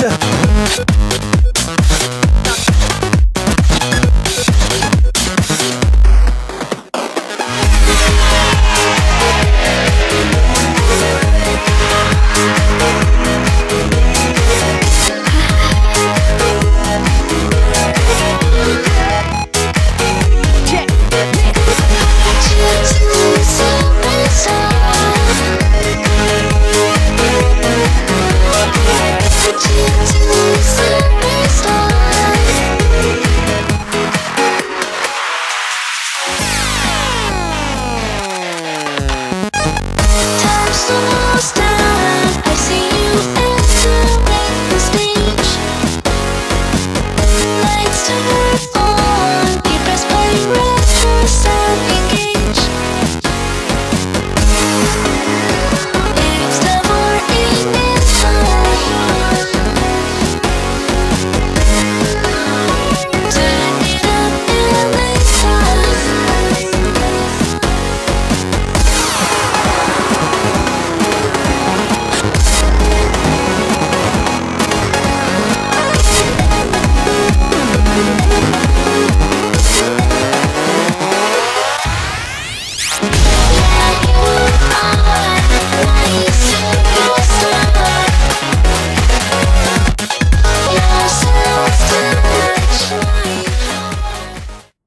Yeah. lost